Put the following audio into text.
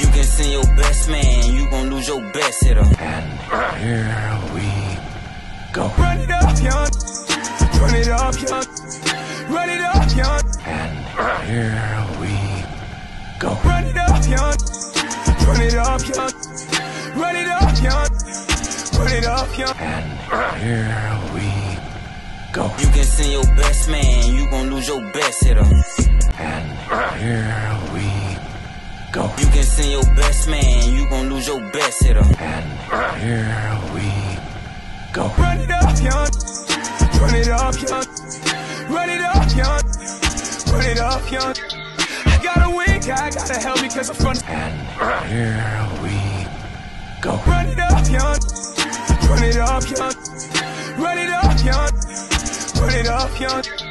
go. You can send your best man, you gon' lose your best hitter. And here we go. Run it up, young. Run it up, young. Run it up, young. And here we go. Run it up, young. Run it up, young. Run it up, young. Run it up, young. And here we go. You can send your best man, you gon' lose your best hitter. And You can send your best man, you gon' lose your best hitter. And here we go. Run it up, young. Run it up, young. Run it up, young. Run it up, young. I gotta win, I gotta help because I'm from. And here we go. Run it up, young. Run it up, young. Run it up, young. Run it up, young.